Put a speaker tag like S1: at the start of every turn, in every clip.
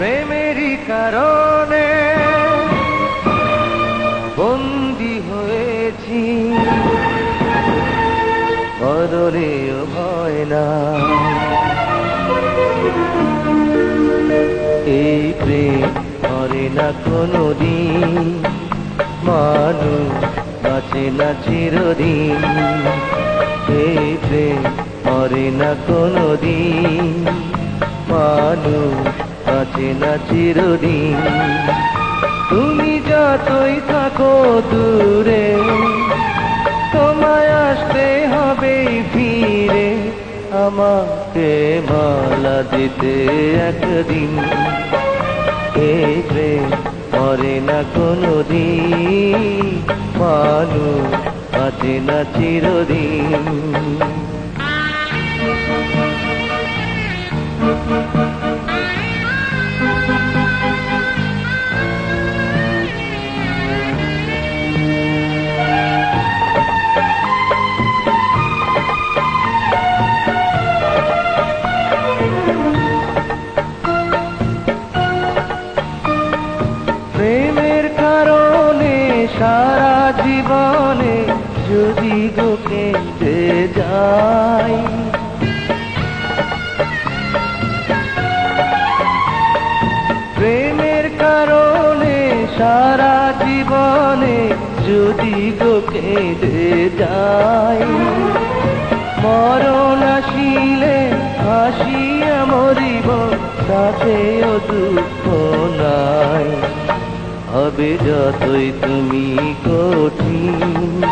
S1: প্রেমেরই কারণে বন্দি হয়েছি। বদলেও হয় না। এই প্রেম করে না কোনো দিন মানুষ বাঁচে না চিরদিন। এই প্রেম করে না কোনো দিন বাঁচে না চিরদিন। তুমি যতই থাকো দূরে, তোমায় আসতে হবে ফিরে, আমাকে মালা দিতে একদিন। এই প্রেম না কোনো দিন মানুষ বাঁচে না চিরদিন। সারা জীবনে যদি গো কেঁদে যাই। প্রেমের কারণে সারা জীবনে যদি গো কেঁদে যাই। মরণ আসিলে হাসিয়া মরিব তাতেও দুঃখ নাই। হবে যতই তুমি কঠিন।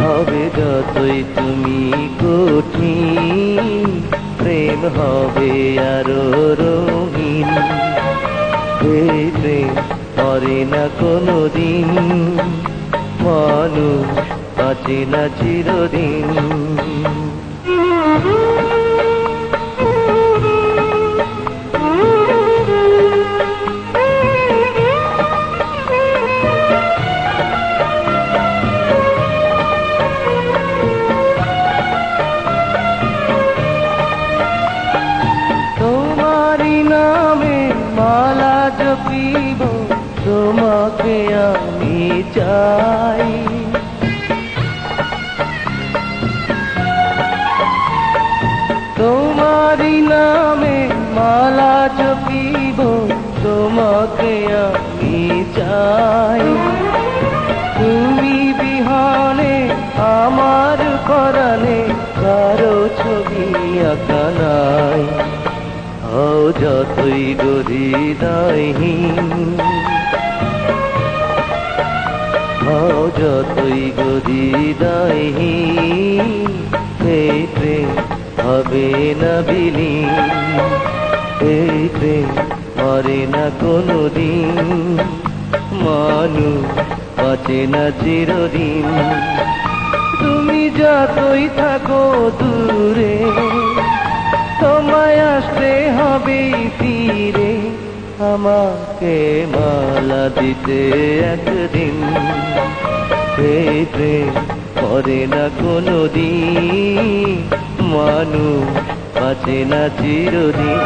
S1: হবে যতই তুমি কঠিন, প্রেম হবে আরও রঙিন। এই প্রেম করে না কোনো দিন মানুষ না চিরদিন। চাই। তোমারি নামে মালা জপিব, তোমাকে আমি চাই। তুমি বিহানে আমার পরাণে কারও ছবি আঁকা নাই। যতই গরিদাহীন হও যতই গরিদাহীন এই প্রেম হবে না বিলি এই প্রেম মরে না কোনো দিন মানুষ বাঁচে না চিরদিন। তুমি যতই থাকো দূরে আমাকে মালা দিতে একদিন। সেই প্রেম করে না কোনো দিন মানুষ বাঁচে না চিরদিন।